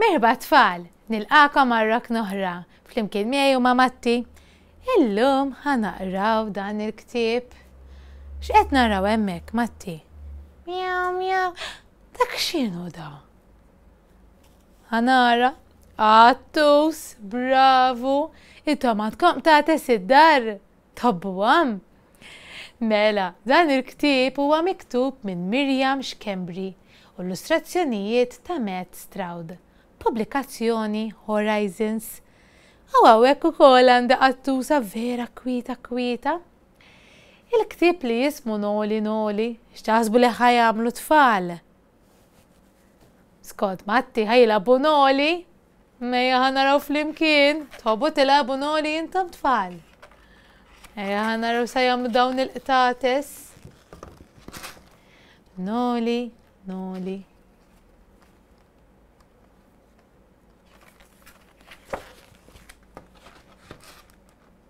Merħba tfal, nilqakom għal rak noħra, flimkien miegħi u ma' Matti. Illum ħanaqraw dan il-ktieb. X'qed naraw hemmhekk, Matti? Mjaw, mjaw, dak x'inhu da? Ħanara, għattus, bravu, intom għandkom ta' id-dar. Tħobbuhom? Mela, dan il-ktieb huwa miktub minn Miriam Schembri u l-lustrazzjonijiet ta' Matt Stroud, pubblikazzjoni Horizons. U hawnhekk ukoll għandi qattusa vera kwieta kwieta. Il-ktieb li jismu Noli Noli, x'taħsbu li ħa jagħmlu t-tfal? Skont Matti ħa jilagħbu noli Mejja ħa naraw flimkien, tħobbu tilgħabu noli intom tfal. Ejja ħa naraw sa jagħmlu dawn il-qtates. Noli, noli.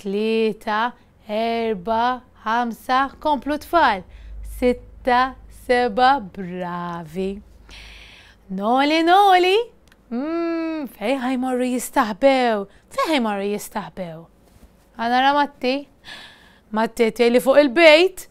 tlieta, erbgħa, ħamsa, komplu tfal, sitta, seba, bravi. Noli, noli, mm, fejn ħajmorru jistaħbew, fejn ħajmorru jistaħbew. Għana ramatti, mattete li fuq il-bejt,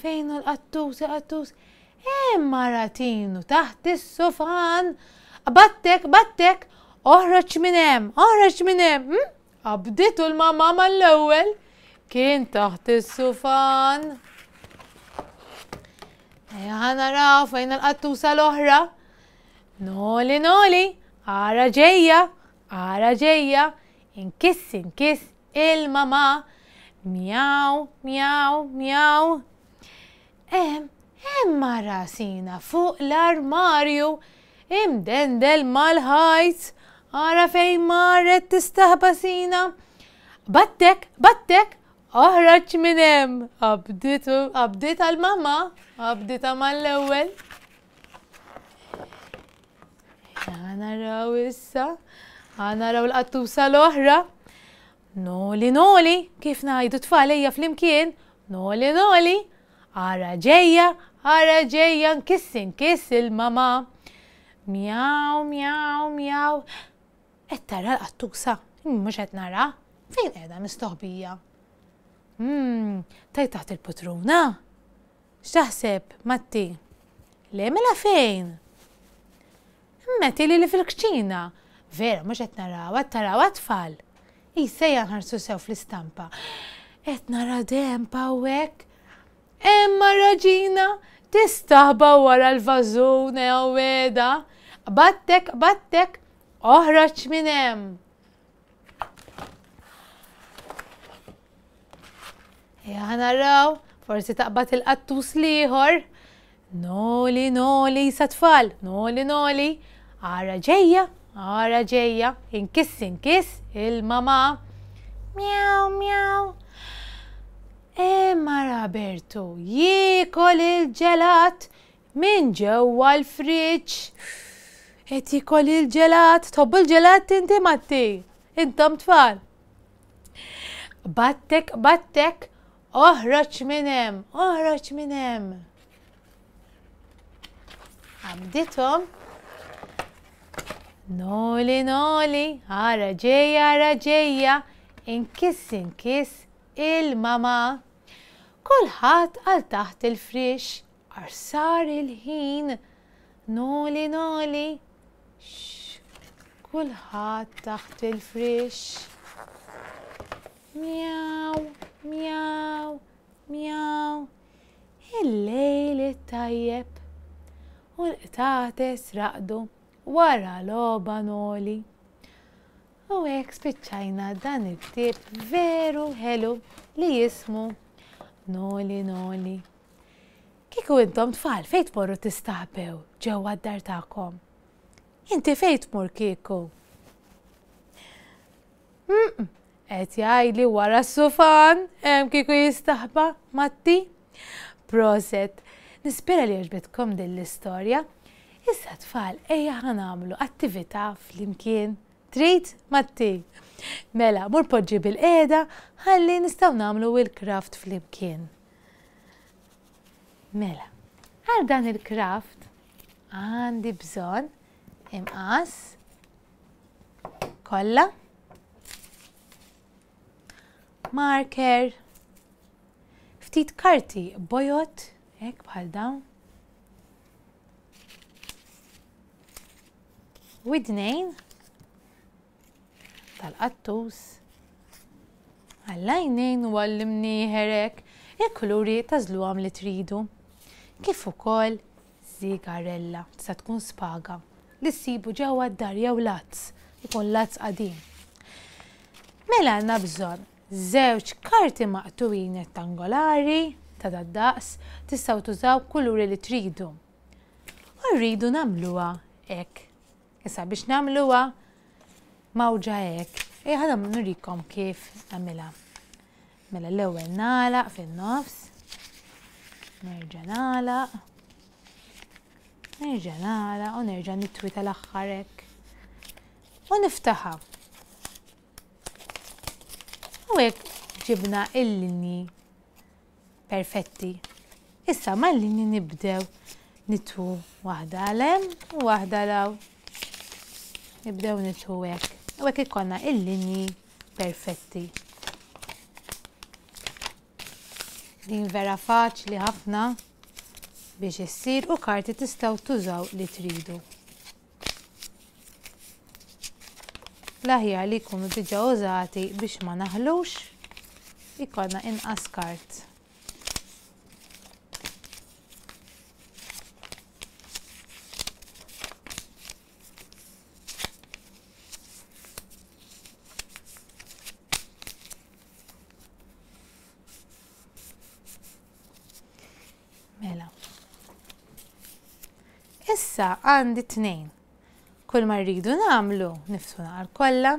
Fejn hu l-qattus, il-qattus? Hemm maratinu taħt is-sufan! Qbadtek, qbadtek! Oħroġ minn hemm, oħroġ minn hemm! Hm? Qabditu l-mamma mal-ewwel! Kien taħt is-sufan! Ejja ħa naraw fejn il-qattusa l-oħra. Noli, noli, ara ġejja, ara ġejja, inkiss, inkiss, Il-mama, Mjaw, mjaw, mjaw. Hemm, hemm mara sina fuq l-armarju, imdendel mal-ħajt. Ara fejn marret tistaħba sina. Battek, battek, oħroġ minn hemm. Qabditu, qabditha l-mama, qabditha mal-ewwel. Għanaraw issa, għanaraw l-qattusa l-oħra. Noli, noli, kif najdu tfalija fl-imkien, noli, noli, għara ġeja, għara ġeja, nkiss, nkiss il-mama. Mjaw, mjaw, mjaw. Et tara l-qattusa, mux et nara, fejn edha mistoħbija. Hmm, tajt taħt il-putruna. X'taħseb, Matti? Le, mela fejn? Mmetti lili fil-kċina. Vera, mhux qed narawha, qed tarawha t-tfal? Issa ejja nħarsu sew fl-istampa. Qed nara demb hawnhekk. Emma raġina, tistaħba wara l-vażun, ew weda. Qbadtek, qbadtek, oħroġ minn hemm. Ja ħanaraw, forsi taqbad il-qattus liħor. Noli, noli, sa tfal, noli, noli. Ara ġeja, ara ġeja, inkiss, inkiss, il-mama. Mjaw, mjaw. Emma Roberto, jikol il-ġelat, Minn ġewwa l-friġġ qed jiekol il-ġelat. Tħobbu l-ġelat inti Matti? Intom tfal. Qbadtek, qbadtek, oħroġ minn hemm, oħroġ minn hemm. Qabdithom. Noli, noli, ara ġejja, ara ġejja, inkiss, inkiss, il-mama. Kulħadd għal taħt il-frix. Għax sar il-ħin noli noli x'kulħadd taħt il-frix. Mjaw, mjaw, mjaw, il-lejl it-tajjeb u l-qtates raqdu wara logħba noli. U hekk spiċċajna dan il-ktieb veru ħelu li jismu Noli Noli. Kieku intom tfal fejn tmorru tistaħbew ġewwa d-dar tagħkom? Inti fejn tmur kieku? Mm, qed jgħidli wara s-sufan, hemm kieku jistaħba, Matti. Proset, nispera li għoġbitkom din l-istorja. Issa tfal, ejja ħanamlu attività fl-imkien. Trid, Matti? Mela, mur poġġi bil-qeda, ħalli nistaw namlu il-kraft fl-imkien. Mela, għal dan il-kraft għandi bżonn imqas kollha marker ftit karti bojot hekk bħal dawn widnejn tal-qattus għall-għajnejn u għall-imnieħer hekk il-kuluri tagħżluhom li tridu. Kif ukoll żigarella, tista' tkun spaga li ssibu ġewwa d-dar jew lazz, ikun lazz qadim. Mela għandna bżonn żewġ karti maqtugħin rettangolari ta' dad-daqs, tistgħu tużaw kuluri li tridu. U rridu nagħmluha hekk. Issa biex nagħmluha mawġa hekk, ejja ħadha nurikom kif nagħmilha. Mela l-ewwel nagħlaq fin-nofs, nerġa' nagħlaq, nerġa' nagħlaq u nerġa' nitwi tal-aħħar hekk. U niftaħha. U hekk ġibna il-linji Perfetti. Issa mal-linji nibdew nitwu waħda 'l hemm u waħda 'l hawn. Nibdew nitwu hekk. U hekk ikollna l-linji perfetti. Din vera faċli ħafna biex issir u karti tistgħu tużaw li tridu. L-aħjar li jkunu diġà użati biex ma naħlux ikollna inqas skart. Mela. Issa għandi tnejn. Kulma rridu nagħmlu nifsu naqar kollha.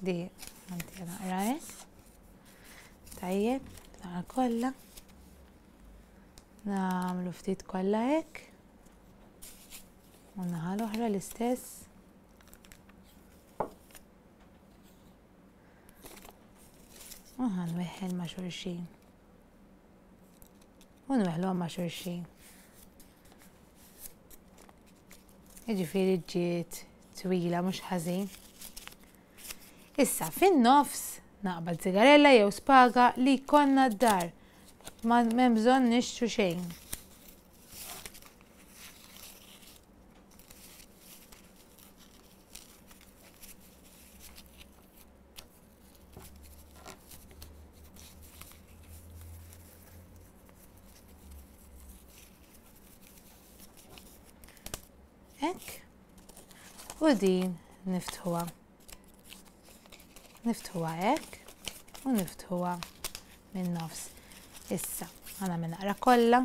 Di għandi naqra hekk. Tajjeb, naqar kollha. Nagħmlu ftit kollha hekk. U naħa l-oħra l-istess. U ħanweħħel ma' xulxin. u nweħluha ma' xulxin. Jiġifieri ġiet twila mhux ħażin. Issa fin-nofs naqbad zigarella jew spaga li jkollna d-dar. Ma hemm bżonn nixtru xejn. Ek. U din niftħuha. Niftħuha hekk u niftħuha minn nofs. Issa, għana minn naqra kollha.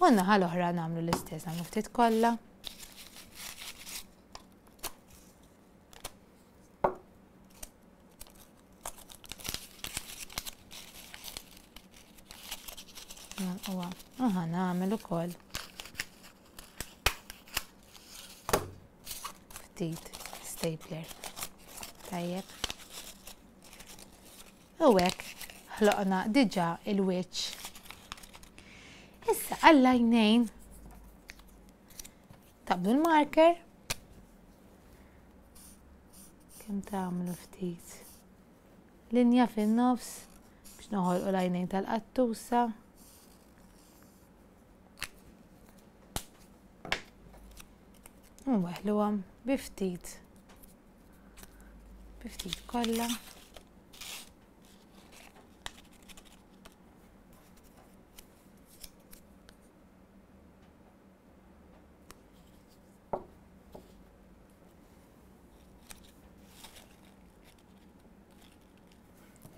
U n-naħa l-oħra nagħmlu l-istess, nagħmlu ftit kollha. Uwa, uħa nagħmel ukoll. Ftit stapler. Tajjeb. U hekk ħloqna diġà il-wiċċ. Issa għall-għajnejn taqbdu l-marker kemm tagħmlu ftit linja fin-nofs biex noħolqu l-għajnejn tal-qattusa. U weħluhom bi ftit Ftit kollha.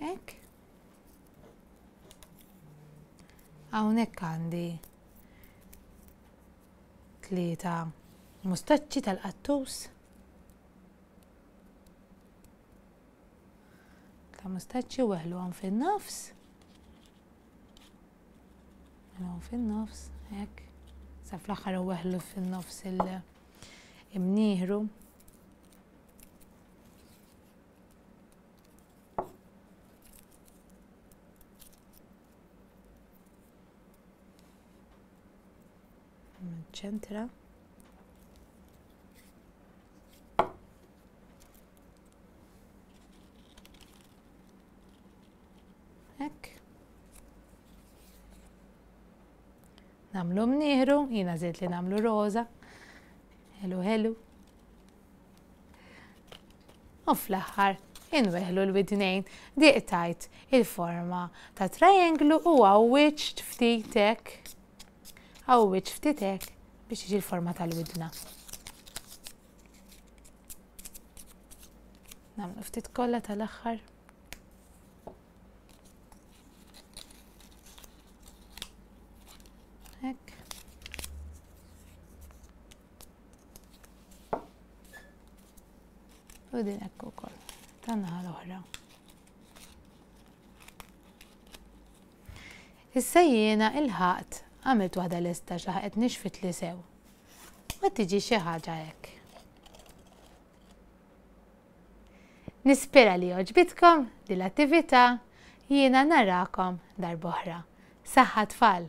Ek. Hawnhekk għandi tlieta mustaċċi tal-qattus, ta' mustaċċi weħluhom fin-nofs, weħluhom fin-nofs, hekk, sa fl-aħħar weħlu fin-nofs il-imnieħru. ċentra Hekk. Namlu mnieħru, jina zid li namlu roza. Hello, hello. u fl-aħħar inweħlu l-widnejn di qtajt il-forma ta' trianglu u għawwiċ ftit hekk għawwiċ ftit hekk biex jiġi l-forma tal-widna. Namlu ftit kollha tal-aħħar. U din hekk ukoll tan-naħa l-oħra. Issa jiena il-ħaqt għamilt waħda lesta xaħqet nixfit li sew. Ma tiġi xi ħaġa hekk. Nispera li oġbitkom din l-attività jiena narakom darboħra. Saħħa tfal!